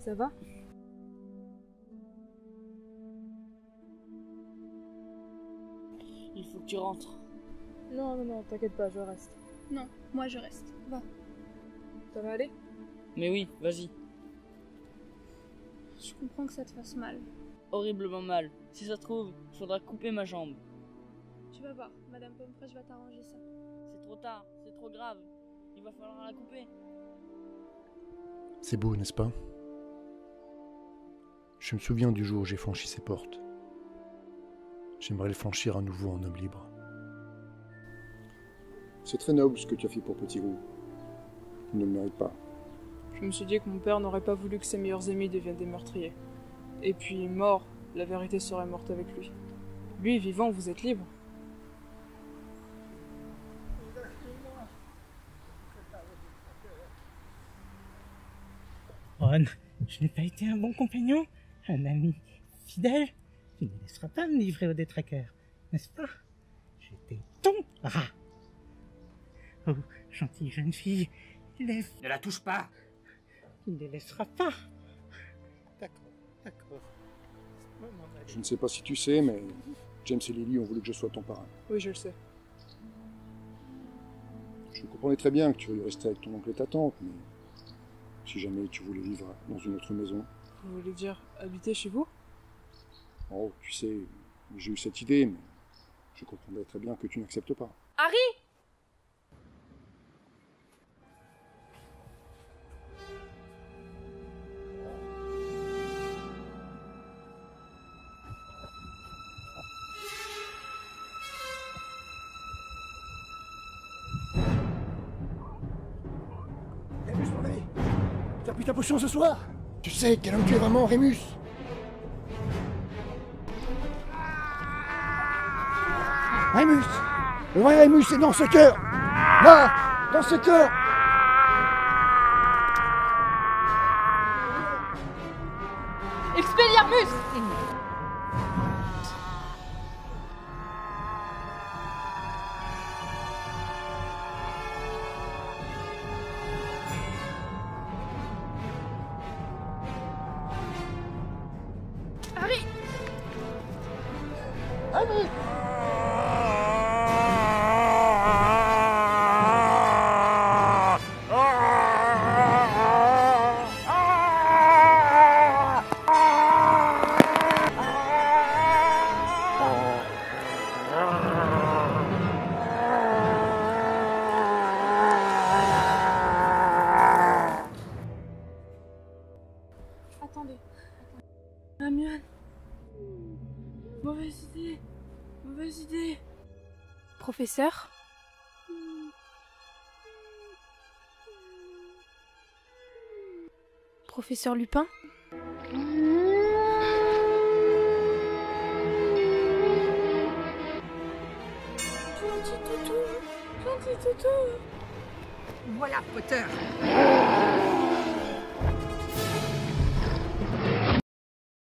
Ça va? Il faut que tu rentres. Non, non, non, t'inquiète pas, je reste. Non, moi je reste. Va. Ça va aller? Mais oui, vas-y. Je comprends que ça te fasse mal. Horriblement mal. Si ça se trouve, il faudra couper ma jambe. Tu vas voir, Madame Pomme va t'arranger ça. C'est trop tard, c'est trop grave. Il va falloir la couper. C'est beau, n'est-ce pas? Je me souviens du jour où j'ai franchi ces portes. J'aimerais le franchir à nouveau en homme libre. C'est très noble ce que tu as fait pour Petit Roux. Il ne le mérite pas. Je me suis dit que mon père n'aurait pas voulu que ses meilleurs amis deviennent des meurtriers. Et puis, mort, la vérité serait morte avec lui. Lui, vivant, vous êtes libre. Ron, je n'ai pas été un bon compagnon, un ami fidèle. Tu ne laisseras pas me livrer au détraqueur, n'est-ce pas? J'étais ton rat. Oh, gentille jeune fille, lève. Ne la touche pas Il ne les laissera pas. D'accord, d'accord. Je ne sais pas si tu sais, mais James et Lily ont voulu que je sois ton parrain. Oui, je le sais. Je comprenais très bien que tu voulais rester avec ton oncle et ta tante, mais si jamais tu voulais vivre dans une autre maison. Vous voulez dire habiter chez vous? Oh, tu sais, j'ai eu cette idée, mais je comprendrais très bien que tu n'acceptes pas. Harry! T'as pris ta potion ce soir? Tu sais quel homme tu es vraiment, Rémus? Rémus! Le vrai Rémus est dans ce cœur! Là Dans ce cœur! Expelliarmus Attendez. Amiens. Mauvaise idée. Mauvaise idée. Professeur? Professeur Lupin? Voilà, Potter.